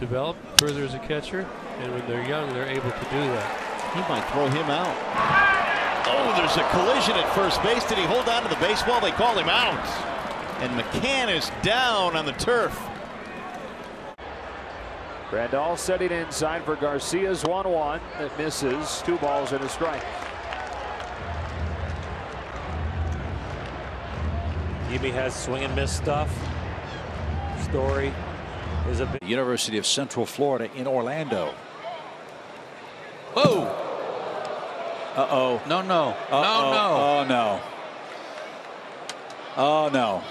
develop further as a catcher, and when they're young, they're able to do that. He might throw him out. Oh, there's a collision at first base. Did he hold on to the baseball? They call him out. And McCann is down on the turf. Grandal setting inside for Garcia's 1-1. that misses. Two balls and a strike. Eby has swing and miss stuff. Story is a big. University of Central Florida in Orlando. Oh! Uh oh. No, no. Uh-oh. No, no. Oh, no. Oh, no.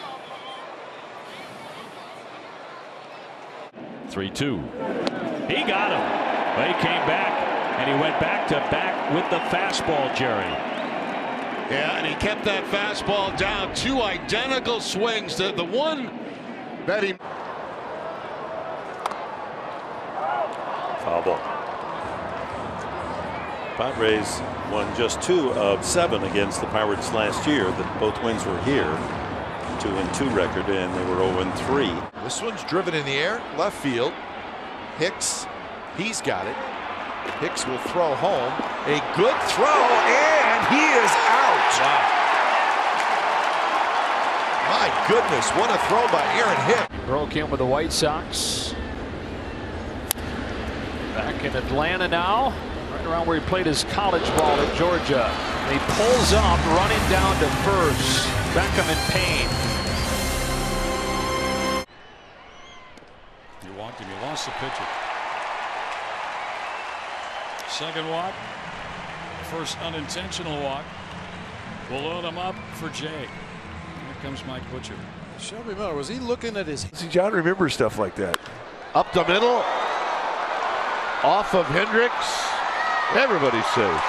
3 2. He got him. But he came back and he went back to back with the fastball, Jerry. Yeah, and he kept that fastball down. Two identical swings. The, the one that he. Foul ball. Padres won just two of seven against the Pirates last year. That both wins were here. Two and two record, and they were 0 and 3. This one's driven in the air, left field. Hicks, he's got it. Hicks will throw home. A good throw, and he is out. My goodness, what a throw by Aaron Hicks. Broke in with the White Sox. Back in Atlanta now. Right around where he played his college ball at Georgia. And he pulls up, running down to first. Beckham in pain. You walked him. You lost the pitcher. Second walk. First unintentional walk. We'll load him up for Jay. Here comes Mike Butcher. Shelby Miller, was he looking at his. See, John remembers stuff like that. Up the middle. Off of Hendricks. Everybody's safe.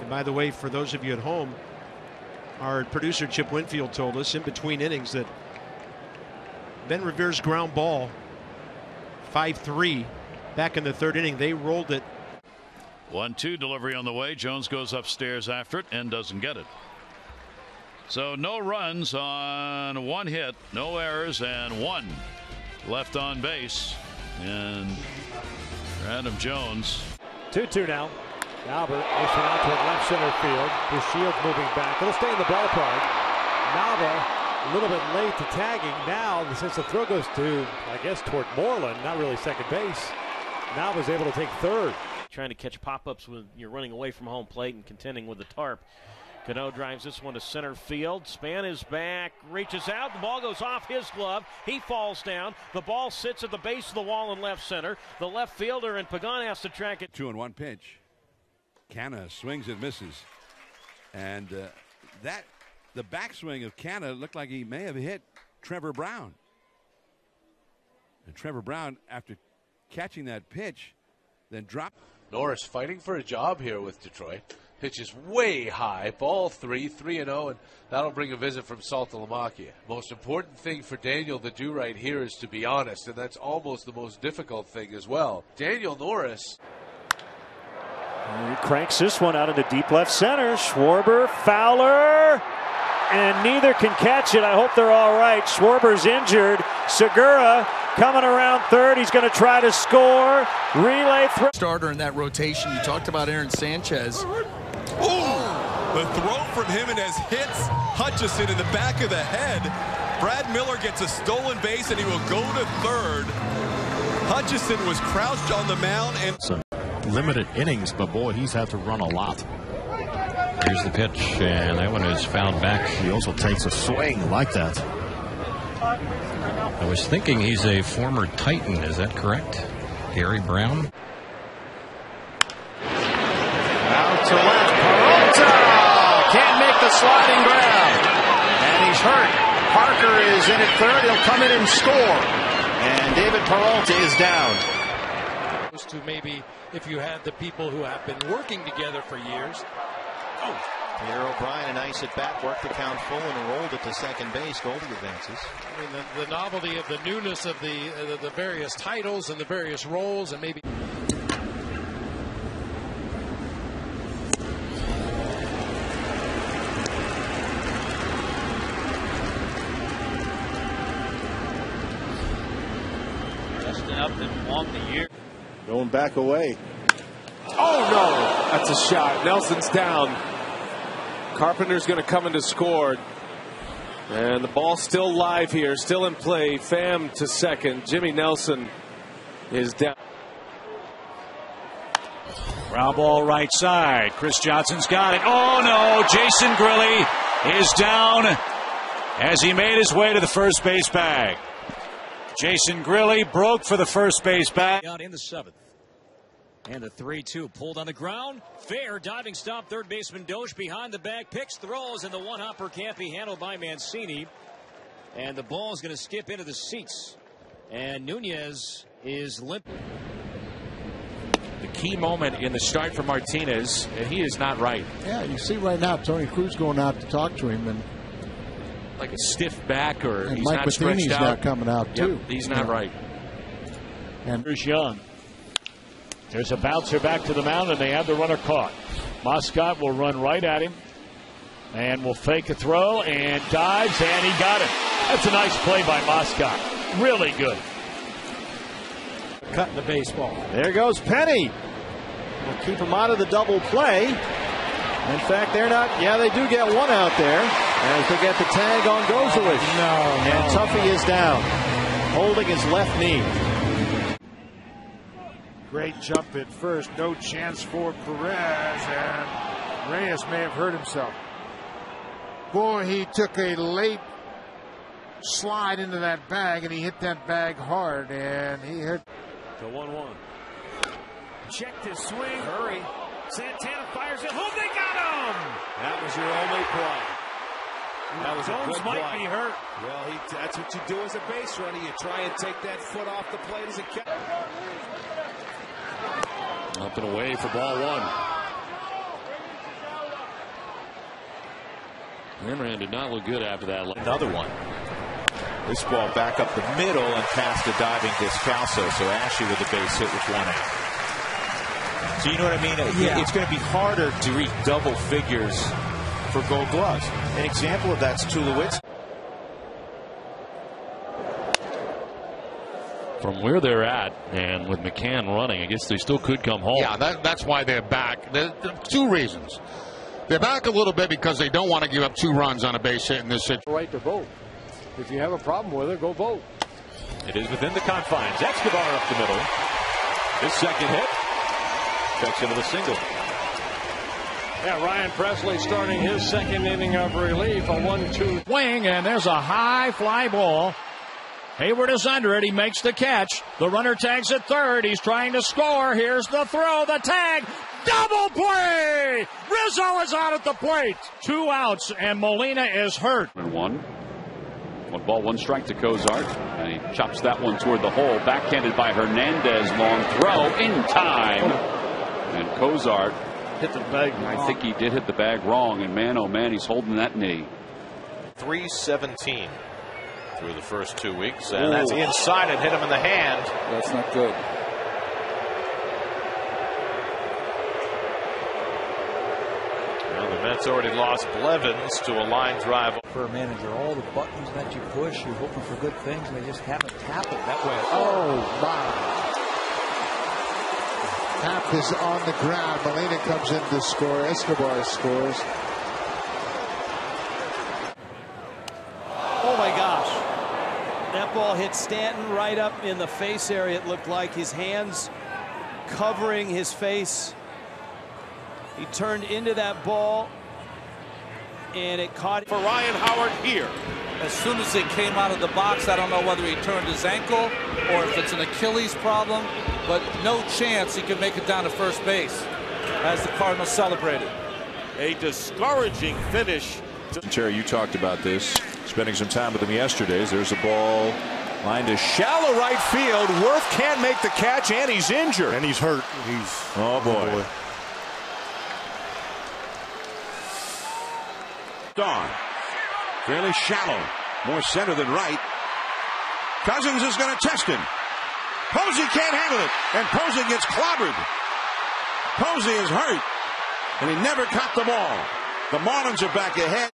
And by the way, for those of you at home, our producer Chip Winfield told us in between innings that Ben Revere's ground ball, 5-3, back in the third inning, they rolled it. 1 2 delivery on the way. Jones goes upstairs after it and doesn't get it. So no runs on one hit, no errors, and one left on base. And Adam Jones. 2 2 now. Albert pushing out toward left center field. His Shields moving back. It'll stay in the ballpark. Nava a little bit late to tagging. Now, since the throw goes to, I guess, toward Moreland, not really second base, Nava's able to take third. Trying to catch pop-ups when you're running away from home plate and contending with the tarp. Cano drives this one to center field. Span is back, reaches out. The ball goes off his glove. He falls down. The ball sits at the base of the wall in left center. The left fielder and Pagan has to track it. Two and one pitch. Canna swings and misses. And uh, that, the backswing of Canna looked like he may have hit Trevor Brown. And Trevor Brown, after catching that pitch, then dropped. Norris fighting for a job here with Detroit. Pitch is way high. Ball three, 3 and 0, and that'll bring a visit from Saltalamacchia. Most important thing for Daniel to do right here is to be honest, and that's almost the most difficult thing as well. Daniel Norris. He cranks this one out into deep left center. Schwarber, Fowler, and neither can catch it. I hope they're all right. Schwarber's injured. Segura coming around third. He's going to try to score. Relay throw. Starter in that rotation. You talked about Aaron Sanchez. Ooh! The throw from Jimenez hits Hutchison in the back of the head. Brad Miller gets a stolen base and he will go to third. Hutchison was crouched on the mound and some limited innings, but boy, he's had to run a lot. Here's the pitch, and that one is fouled back. He also takes a swing like that. I was thinking he's a former Titan. Is that correct? Gary Brown? Out to left. Peralta can't make the sliding grab. And he's hurt. Parker is in at third. He'll come in and score. And David Peralta is down. To maybe if you had the people who have been working together for years. Oh. Here O'Brien, a nice at bat, worked the count full and rolled it to second base. Goldie advances. I mean, the, the novelty of the newness of the, uh, the, the various titles and the various roles and maybe. Justin Upton won the year. Going back away. Oh no! That's a shot. Nelson's down. Carpenter's going to come in to score. And the ball still live here, still in play. Pham to second. Jimmy Nelson is down. Ground ball right side. Chris Johnson's got it. Oh no, Jason Grilli is down as he made his way to the first base bag. Jason Grilli broke for the first base bag. Out in the seventh. And the 3 2 pulled on the ground. Fair diving stop. Third baseman Doge behind the bag. Picks, throws, and the one hopper can't be handled by Mancini. And the ball is going to skip into the seats. And Nunez is limp. The key moment in the start for Martinez, and he is not right. Yeah, you see right now Tony Cruz going out to talk to him, and Like a stiff back, or And he's Mike not Matheny's stretched not coming out, Yep, too. he's not Yeah. right. and Bruce Young. There's a bouncer back to the mound, and they have the runner caught. Moscot will run right at him and will fake a throw and dives, and he got it. That's a nice play by Moscot. Really good. Cutting the baseball. There goes Penny. We'll keep him out of the double play. In fact, they're not. Yeah, they do get one out there as they get the tag on Gosewisch. no, And Tuffy is down, holding his left knee. Great jump at first. No chance for Perez, and Reyes may have hurt himself. Boy, he took a late slide into that bag, and he hit that bag hard, and he hit. The 1 1. Checked his swing. Hurry. Santana fires it home. They got him. That was your only play. That was a Jones good might play. be hurt. Well, he, that's what you do as a base runner. You try and take that foot off the plate as a catch. Up and away for ball one. Hanrahan did not look good after that. Another one. This ball back up the middle and past the diving Descalso. So Ashley with the base hit with one out. So you know what I mean? Yeah. It's going to be harder to reach double figures for gold gloves. An example of that's Tulowitzki. From where they're at, and with McCann running, I guess they still could come home. Yeah, that, that's why they're back. There, there are two reasons. They're back a little bit because they don't want to give up two runs on a base hit in this situation. Right to vote. If you have a problem with it, go vote. It is within the confines. Escobar up the middle. His second hit. Checks into the single. Yeah, Ryan Pressly starting his second inning of relief. A one-two Wing, and there's a high fly ball. Heyward is under it. He makes the catch. The runner tags at third. He's trying to score. Here's the throw, the tag. Double play! Rizzo is out at the plate. Two outs, and Molina is hurt. And one. One ball, one strike to Cozart. And he chops that one toward the hole. Backhanded by Hernandez. Long throw in time. And Cozart hit the bag. I think he did hit the bag wrong. And man, oh man, he's holding that knee. 317 through the first two weeks. And that's inside and hit him in the hand. That's not good. Well, the Mets already lost Blevins to a line drive. For a manager, all the buttons that you push, you're hoping for good things, and they just haven't happened that way. Oh, my. Half is on the ground. Molina comes in to score. Escobar scores. Oh my gosh. That ball hit Stanton right up in the face area. It looked like his hands covering his face. He turned into that ball and it caught for Ryan Howard here. As soon as it came out of the box, I don't know whether he turned his ankle or if it's an Achilles problem, but no chance he could make it down to first base as the Cardinals celebrated. A discouraging finish. Terry, you talked about this, spending some time with him yesterday. There's a ball lined to shallow right field. Werth can't make the catch, and he's injured. And he's hurt. He's oh, oh boy. Dawn. Fairly shallow. More center than right. Cousins is going to test him. Posey can't handle it. And Posey gets clobbered. Posey is hurt. And he never caught the ball. The Marlins are back ahead.